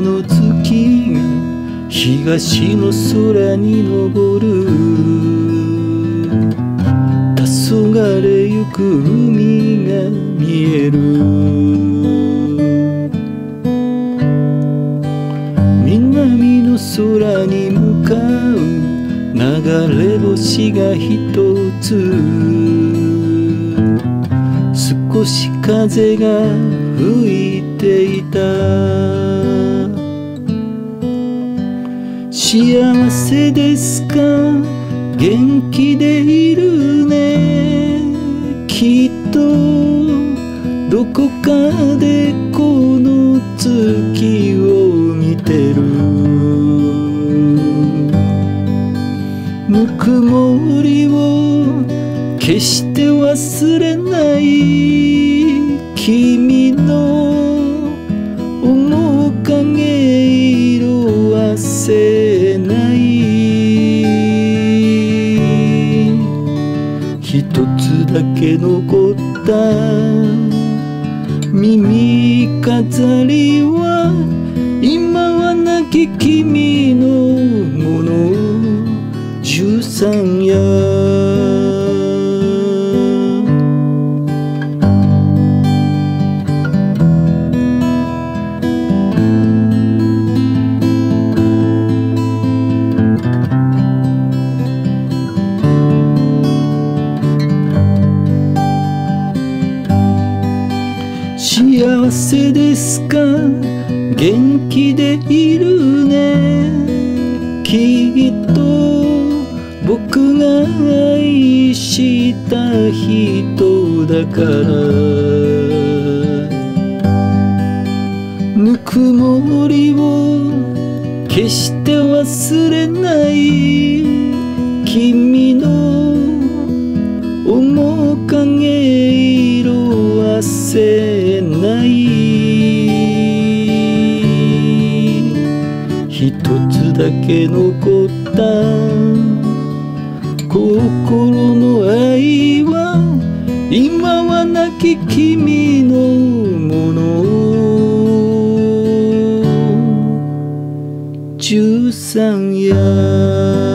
の月が東の空に昇る黄昏ゆく海が見える南の空に向かう流れ星が一つ少し風が吹いていた幸せですか？元気でいるね。きっとどこかでこの月を見てる。ぬくもりを決して忘れない。君の一つだけ残った。耳飾りは今は亡き君のもの。13夜幸せですか？元気でいるね。きっと僕が愛した人だから。ぬくもりを決して忘れない。君のせない一つだけ残った心の愛は今は亡き君のもの十三夜。